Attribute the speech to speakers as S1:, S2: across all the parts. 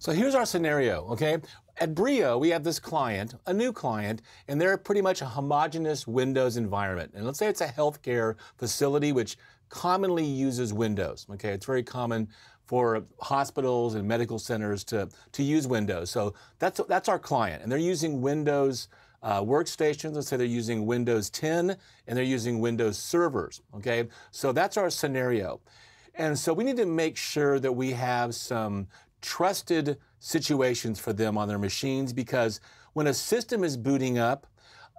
S1: So here's our scenario, okay? At Brio, we have this client, a new client, and they're pretty much a homogenous Windows environment. And let's say it's a healthcare facility which commonly uses Windows, okay? It's very common for hospitals and medical centers to, to use Windows. So that's, that's our client, and they're using Windows uh, workstations. Let's say they're using Windows 10 and they're using Windows servers, okay? So that's our scenario. And so we need to make sure that we have some trusted situations for them on their machines because when a system is booting up,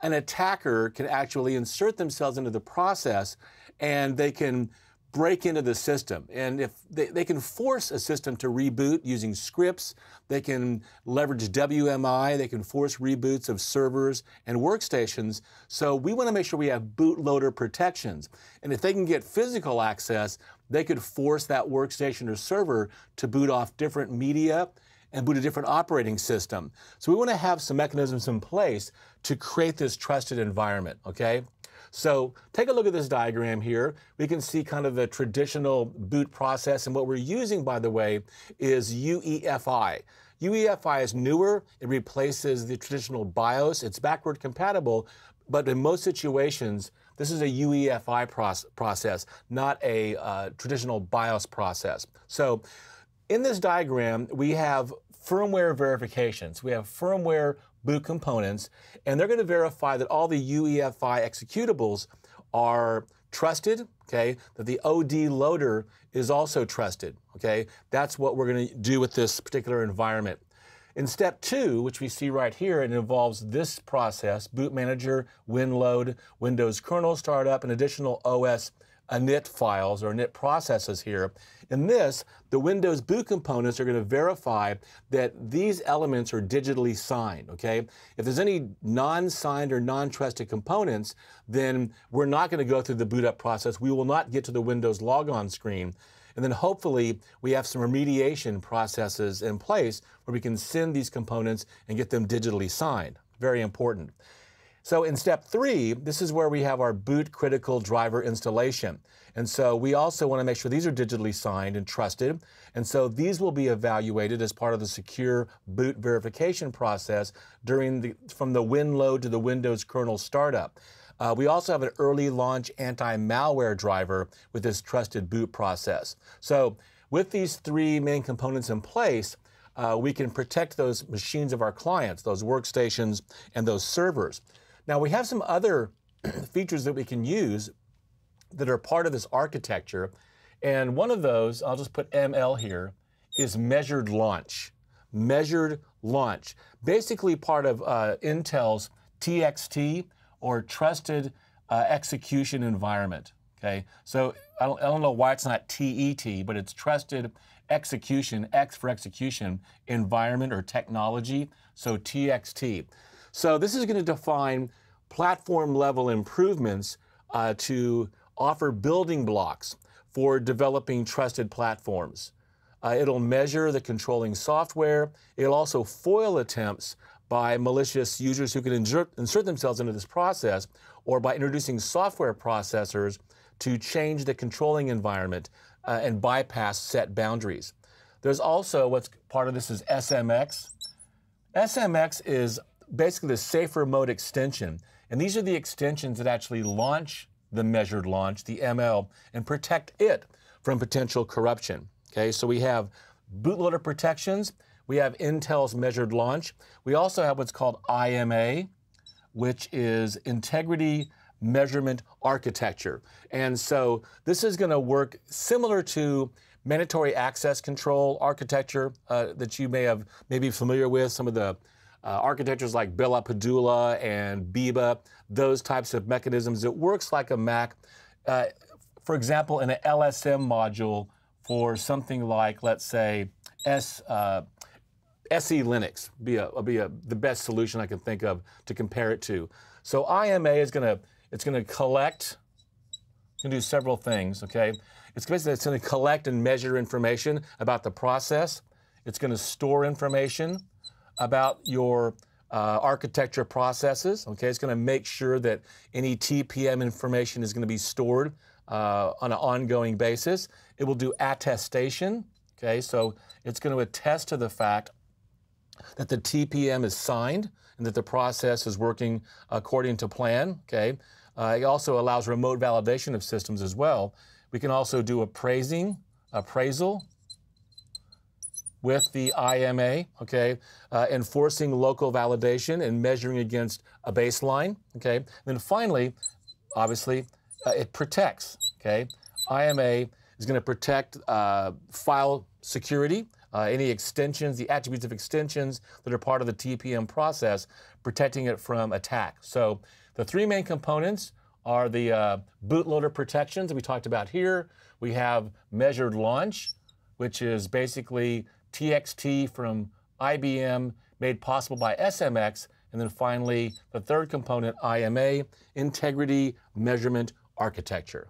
S1: an attacker can actually insert themselves into the process and they can break into the system. And if they, they can force a system to reboot using scripts, they can leverage WMI, they can force reboots of servers and workstations. So we want to make sure we have bootloader protections. And if they can get physical access, they could force that workstation or server to boot off different media and boot a different operating system. So we want to have some mechanisms in place to create this trusted environment, okay? So take a look at this diagram here. We can see kind of the traditional boot process. And what we're using, by the way, is UEFI. UEFI is newer. It replaces the traditional BIOS. It's backward compatible, but in most situations, this is a UEFI process, not a uh, traditional BIOS process. So in this diagram, we have firmware verifications. We have firmware boot components, and they're going to verify that all the UEFI executables are trusted, okay, that the OS loader is also trusted, okay. That's what we're going to do with this particular environment. In step two, which we see right here, it involves this process, boot manager, WinLoad, Windows kernel startup, and additional OS init files or init processes here. In this, the Windows boot components are going to verify that these elements are digitally signed, okay? If there's any non-signed or non-trusted components, then we're not going to go through the boot up process. We will not get to the Windows logon screen. And then hopefully we have some remediation processes in place where we can send these components and get them digitally signed. Very important. So in step three, this is where we have our boot critical driver installation. And so we also want to make sure these are digitally signed and trusted. And so these will be evaluated as part of the secure boot verification process during the, from the WinLoad to the Windows kernel startup. Uh, we also have an early launch anti-malware driver with this trusted boot process. So with these three main components in place, uh, we can protect those machines of our clients, those workstations and those servers. Now we have some other features that we can use that are part of this architecture. And one of those, I'll just put ML here, is measured launch. Measured launch. Basically part of uh, Intel's TXT or trusted uh, execution environment. Okay, so I don't, I don't know why it's not TET, but it's trusted execution, X for execution, environment or technology, so TXT. So this is going to define platform level improvements uh, to offer building blocks for developing trusted platforms. Uh, it'll measure the controlling software. It'll also foil attempts by malicious users who can insert, insert themselves into this process or by introducing software processors to change the controlling environment uh, and bypass set boundaries. There's also what's part of this is SMX. SMX is basically the safer mode extension. And these are the extensions that actually launch the measured launch, the ML, and protect it from potential corruption. Okay, so we have bootloader protections, we have Intel's measured launch, we also have what's called IMA, which is integrity measurement architecture. And so this is going to work similar to mandatory access control architecture uh, that you may have maybe familiar with some of the uh, architectures like Bell-LaPadula and Biba, those types of mechanisms. It works like a MAC. Uh, for example, in an LSM module for something like, let's say, S, uh, SE Linux be a, be a, the best solution I can think of to compare it to. So IMA is going to it's to collect. To do several things. Okay, it's basically it's to collect and measure information about the process. It's going to store information about your uh, architecture processes. Okay, it's going to make sure that any TPM information is going to be stored uh, on an ongoing basis. It will do attestation. Okay, so it's going to attest to the fact that the TPM is signed and that the process is working according to plan. Okay, uh, it also allows remote validation of systems as well. We can also do appraising, appraisal with the IMA, okay, uh, enforcing local validation and measuring against a baseline, okay. And then finally, obviously, uh, it protects, okay. IMA is going to protect uh, file security, uh, any extensions, the attributes of extensions that are part of the TPM process, protecting it from attack. So the three main components are the uh, bootloader protections that we talked about here. We have measured launch, which is basically TXT from IBM made possible by SMX. And then finally, the third component, IMA, Integrity Measurement Architecture.